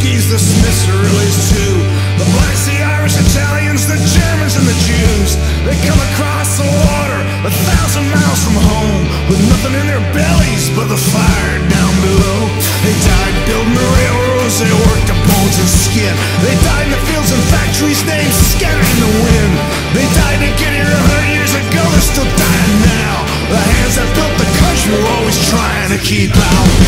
The Smiths Zerillis too. The blacks, the Irish, Italians, the Germans, and the Jews. They come across the water a thousand miles from home with nothing in their bellies but the fire down below. They died building the railroads, they worked the bones and skin. They died in the fields and factories, names scattered in the wind. They died to get here a hundred years ago, they're still dying now. The hands that built the country were always trying to keep out.